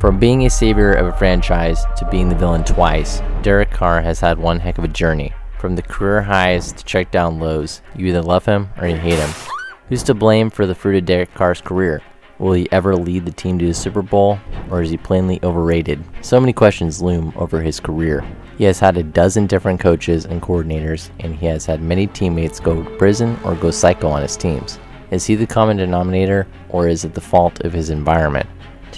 From being a savior of a franchise to being the villain twice, Derek Carr has had one heck of a journey. From the career highs to check down lows, you either love him or you hate him. Who's to blame for the fruit of Derek Carr's career? Will he ever lead the team to the Super Bowl, or is he plainly overrated? So many questions loom over his career. He has had a dozen different coaches and coordinators, and he has had many teammates go to prison or go psycho on his teams. Is he the common denominator, or is it the fault of his environment?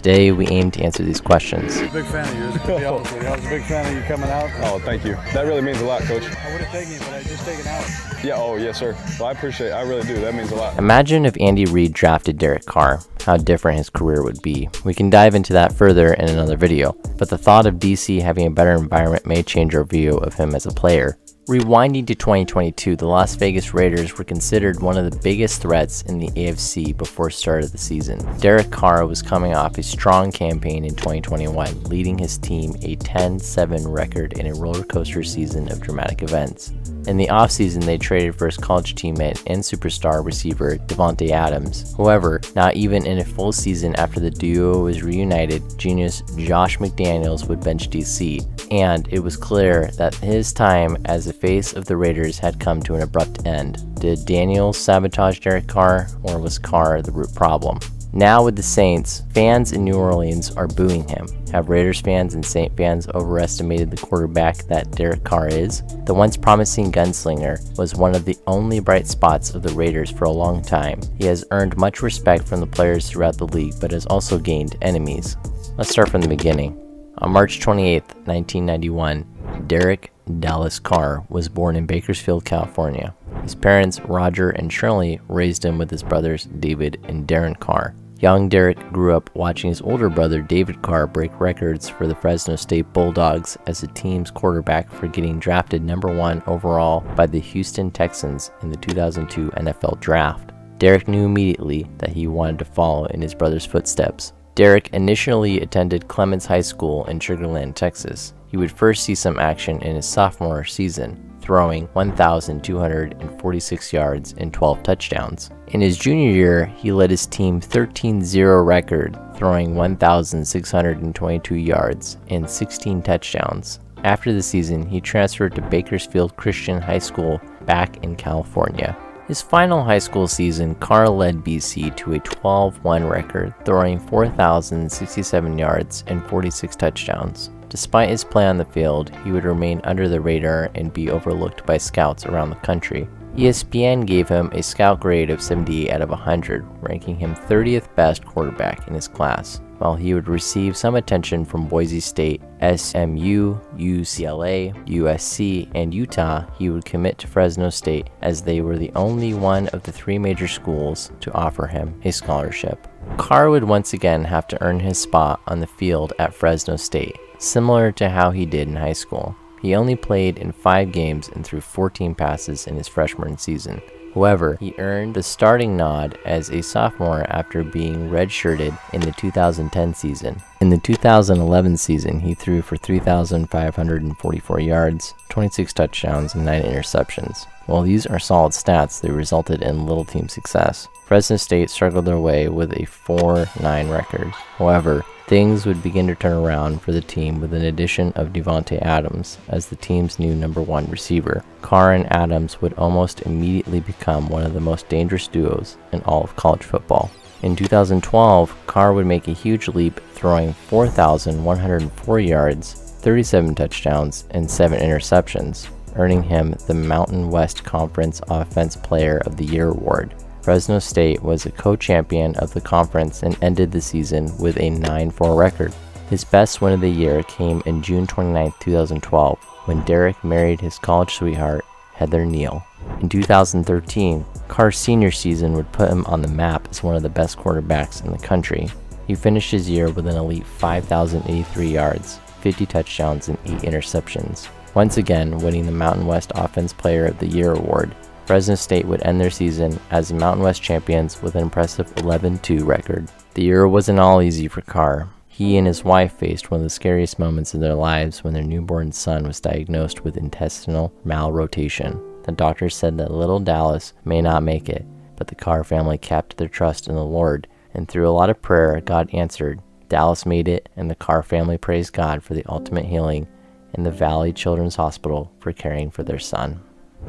Today, we aim to answer these questions. I was a big fan of yours, to be honest with you. I was a big fan of you coming out. Oh, thank you. That really means a lot, Coach. I would have taken you, but I just taken out. Yeah, oh, yes, sir. Well, I appreciate it. I really do. That means a lot. Imagine if Andy Reid drafted Derek Carr, how different his career would be. We can dive into that further in another video, but the thought of DC having a better environment may change our view of him as a player. Rewinding to 2022, the Las Vegas Raiders were considered one of the biggest threats in the AFC before start of the season. Derek Carr was coming off a strong campaign in 2021, leading his team a 10-7 record in a roller coaster season of dramatic events. In the offseason, they traded for his college teammate and superstar receiver Davante Adams. However, not even in a full season after the duo was reunited, genius Josh McDaniels would bench DC, and it was clear that his time as the face of the Raiders had come to an abrupt end. Did Daniels sabotage Derek Carr, or was Carr the root problem? Now with the Saints, fans in New Orleans are booing him. Have Raiders fans and Saint fans overestimated the quarterback that Derek Carr is? The once promising gunslinger was one of the only bright spots of the Raiders for a long time. He has earned much respect from the players throughout the league, but has also gained enemies. Let's start from the beginning. On March 28, 1991, Derek Dallas Carr was born in Bakersfield, California. His parents, Roger and Shirley, raised him with his brothers David and Darren Carr. Young Derek grew up watching his older brother David Carr break records for the Fresno State Bulldogs as the team's quarterback for getting drafted number one overall by the Houston Texans in the 2002 NFL Draft. Derek knew immediately that he wanted to follow in his brother's footsteps. Derek initially attended Clements High School in Sugar Land, Texas. He would first see some action in his sophomore season, throwing 1,246 yards and 12 touchdowns. In his junior year, he led his team 13-0 record, throwing 1,622 yards and 16 touchdowns. After the season, he transferred to Bakersfield Christian High School back in California. His final high school season, Carr led BC to a 12-1 record, throwing 4,067 yards and 46 touchdowns. Despite his play on the field, he would remain under the radar and be overlooked by scouts around the country. ESPN gave him a scout grade of 78 out of 100, ranking him 30th best quarterback in his class. While he would receive some attention from Boise State, SMU, UCLA, USC, and Utah, he would commit to Fresno State as they were the only one of the three major schools to offer him a scholarship. Carr would once again have to earn his spot on the field at Fresno State, similar to how he did in high school. He only played in 5 games and threw 14 passes in his freshman season. However, he earned the starting nod as a sophomore after being redshirted in the 2010 season. In the 2011 season, he threw for 3,544 yards, 26 touchdowns, and 9 interceptions. While these are solid stats, they resulted in little team success. Fresno State struggled their way with a 4-9 record. However, things would begin to turn around for the team with an addition of Davante Adams as the team's new number one receiver. Carr and Adams would almost immediately become one of the most dangerous duos in all of college football. In 2012, Carr would make a huge leap, throwing 4,104 yards, 37 touchdowns, and 7 interceptions, earning him the Mountain West Conference Offense Player of the Year award. Fresno State was a co-champion of the conference and ended the season with a 9-4 record. His best win of the year came in June 29, 2012, when Derek married his college sweetheart, Heather Neal. In 2013, Carr's senior season would put him on the map as one of the best quarterbacks in the country. He finished his year with an elite 5,083 yards, 50 touchdowns, and 8 interceptions, once again winning the Mountain West Offense Player of the Year award Fresno State would end their season as the Mountain West champions with an impressive 11-2 record. The year wasn't all easy for Carr. He and his wife faced one of the scariest moments of their lives when their newborn son was diagnosed with intestinal malrotation. The doctors said that little Dallas may not make it, but the Carr family kept their trust in the Lord, and through a lot of prayer, God answered, Dallas made it, and the Carr family praised God for the ultimate healing, and the Valley Children's Hospital for caring for their son.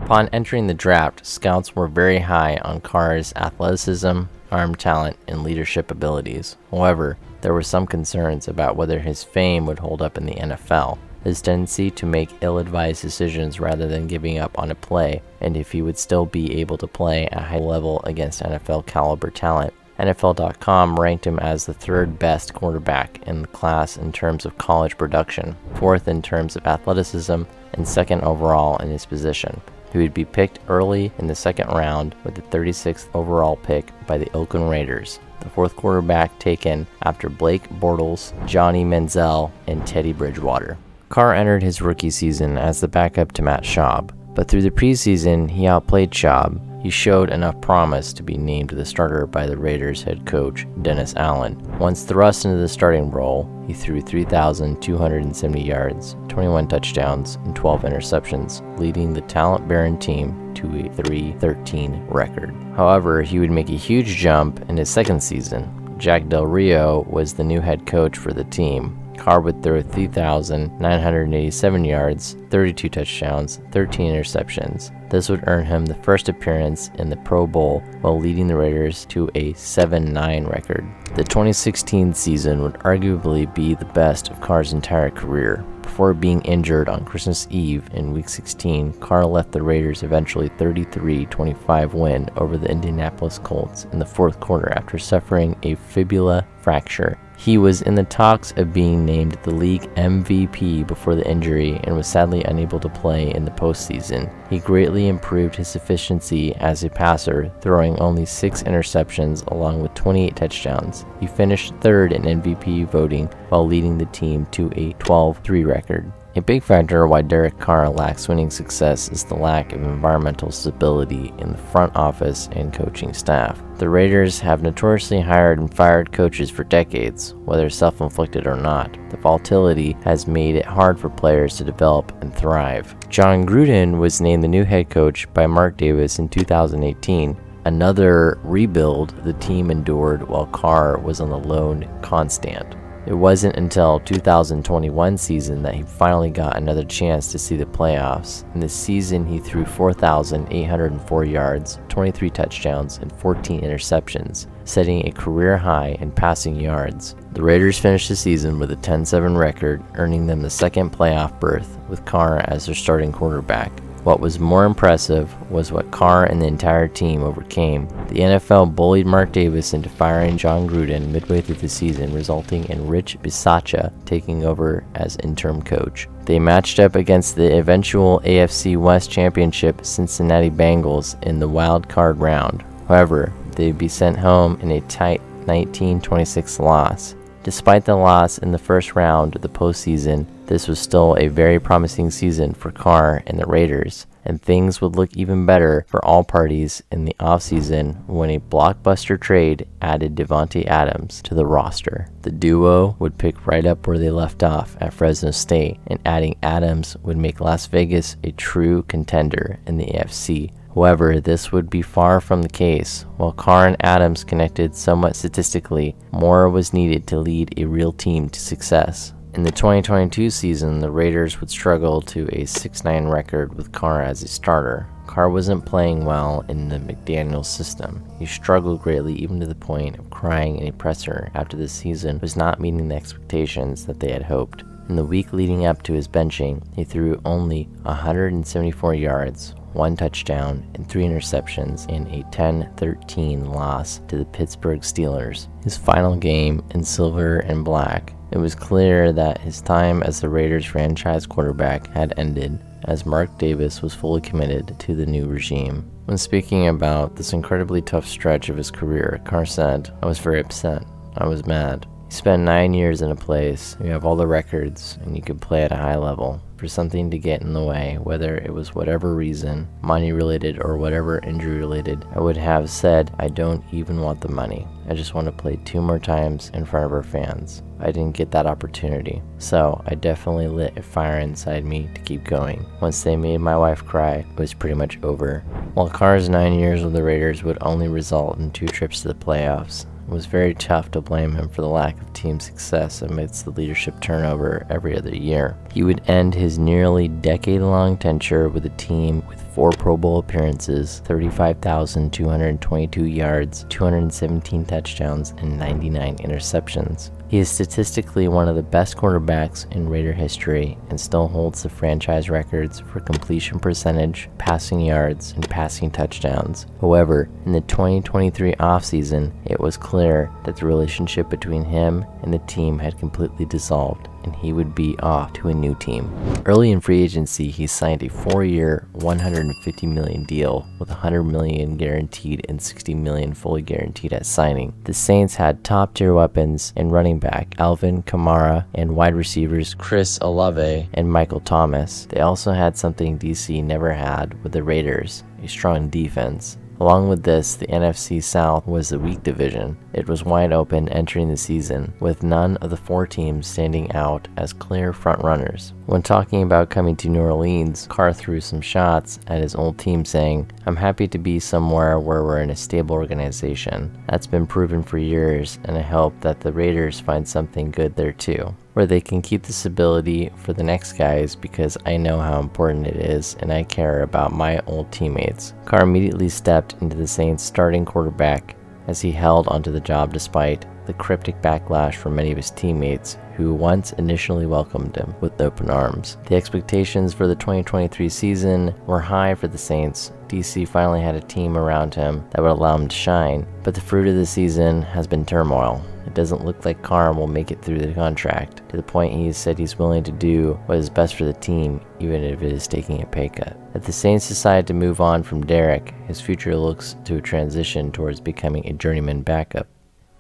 Upon entering the draft, scouts were very high on Carr's athleticism, arm talent, and leadership abilities. However, there were some concerns about whether his fame would hold up in the NFL, his tendency to make ill-advised decisions rather than giving up on a play, and if he would still be able to play at a high level against NFL caliber talent. NFL.com ranked him as the third best quarterback in the class in terms of college production, fourth in terms of athleticism, and second overall in his position. He would be picked early in the second round with the 36th overall pick by the Oakland Raiders, the fourth quarterback taken after Blake Bortles, Johnny Manziel, and Teddy Bridgewater. Carr entered his rookie season as the backup to Matt Schaub, but through the preseason he outplayed Schaub. He showed enough promise to be named the starter by the Raiders head coach Dennis Allen. Once thrust into the starting role, he threw 3,270 yards, 21 touchdowns, and 12 interceptions, leading the talent barren team to a 3 13 record. However, he would make a huge jump in his second season. Jack Del Rio was the new head coach for the team, Carr would throw 3,987 yards, 32 touchdowns, 13 interceptions. This would earn him the first appearance in the Pro Bowl while leading the Raiders to a 7 9 record. The 2016 season would arguably be the best of Carr's entire career. Before being injured on Christmas Eve in Week 16, Carr left the Raiders' eventually 33-25 win over the Indianapolis Colts in the fourth quarter after suffering a fibula fracture he was in the talks of being named the league MVP before the injury and was sadly unable to play in the postseason. He greatly improved his efficiency as a passer, throwing only 6 interceptions along with 28 touchdowns. He finished third in MVP voting while leading the team to a 12 3 record. A big factor why Derek Carr lacks winning success is the lack of environmental stability in the front office and coaching staff. The Raiders have notoriously hired and fired coaches for decades, whether self inflicted or not. The volatility has made it hard for players to develop and thrive. Jon Gruden was named the new head coach by Mark Davis in 2018. Another rebuild the team endured while Carr was on the lone constant. It wasn't until 2021 season that he finally got another chance to see the playoffs. In this season, he threw 4,804 yards, 23 touchdowns, and 14 interceptions, setting a career high in passing yards. The Raiders finished the season with a 10-7 record, earning them the second playoff berth with Carr as their starting quarterback. What was more impressive was what Carr and the entire team overcame. The NFL bullied Mark Davis into firing Jon Gruden midway through the season, resulting in Rich Bisaccia taking over as interim coach. They matched up against the eventual AFC West Championship Cincinnati Bengals in the wild card round. However, they'd be sent home in a tight 19-26 loss. Despite the loss in the first round of the postseason, this was still a very promising season for Carr and the Raiders, and things would look even better for all parties in the offseason when a blockbuster trade added Davante Adams to the roster. The duo would pick right up where they left off at Fresno State, and adding Adams would make Las Vegas a true contender in the AFC However, this would be far from the case. While Carr and Adams connected somewhat statistically, more was needed to lead a real team to success. In the 2022 season, the Raiders would struggle to a 6-9 record with Carr as a starter. Carr wasn't playing well in the McDaniels system. He struggled greatly even to the point of crying in a presser after the season was not meeting the expectations that they had hoped. In the week leading up to his benching, he threw only 174 yards, one touchdown, and three interceptions in a 10 13 loss to the Pittsburgh Steelers. His final game in silver and black, it was clear that his time as the Raiders franchise quarterback had ended as Mark Davis was fully committed to the new regime. When speaking about this incredibly tough stretch of his career, Carr said, I was very upset. I was mad. Spend nine years in a place, you have all the records, and you could play at a high level for something to get in the way, whether it was whatever reason, money related or whatever injury related, I would have said, I don't even want the money. I just want to play two more times in front of our fans. I didn't get that opportunity. So I definitely lit a fire inside me to keep going. Once they made my wife cry, it was pretty much over. While Carr's nine years with the Raiders would only result in two trips to the playoffs, it was very tough to blame him for the lack of team success amidst the leadership turnover every other year. He would end his nearly decade long tenure with a team with four Pro Bowl appearances, 35,222 yards, 217 touchdowns, and 99 interceptions. He is statistically one of the best quarterbacks in Raider history and still holds the franchise records for completion percentage, passing yards, and passing touchdowns. However, in the 2023 offseason, it was clear that the relationship between him and the team had completely dissolved and he would be off to a new team. Early in free agency, he signed a four-year, 150 million deal with 100 million guaranteed and 60 million fully guaranteed at signing. The Saints had top-tier weapons in running back Alvin Kamara and wide receivers Chris Olave and Michael Thomas. They also had something DC never had with the Raiders, a strong defense. Along with this, the NFC South was the weak division. It was wide open entering the season, with none of the four teams standing out as clear frontrunners. When talking about coming to New Orleans, Carr threw some shots at his old team saying, I'm happy to be somewhere where we're in a stable organization. That's been proven for years, and I hope that the Raiders find something good there too where they can keep the ability for the next guys because I know how important it is and I care about my old teammates. Carr immediately stepped into the Saints starting quarterback as he held onto the job despite the cryptic backlash from many of his teammates who once initially welcomed him with open arms. The expectations for the 2023 season were high for the Saints. DC finally had a team around him that would allow him to shine, but the fruit of the season has been turmoil. It doesn't look like Carr will make it through the contract, to the point he said he's willing to do what is best for the team, even if it is taking a pay cut. If the Saints decide to move on from Derek, his future looks to a transition towards becoming a journeyman backup.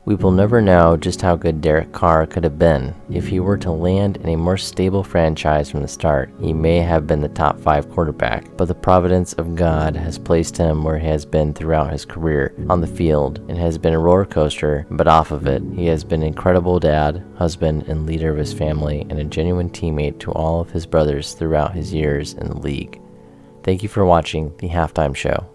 We will never know just how good Derek Carr could have been. If he were to land in a more stable franchise from the start, he may have been the top 5 quarterback, but the providence of God has placed him where he has been throughout his career on the field and has been a roller coaster, but off of it, he has been an incredible dad, husband, and leader of his family, and a genuine teammate to all of his brothers throughout his years in the league. Thank you for watching the halftime show.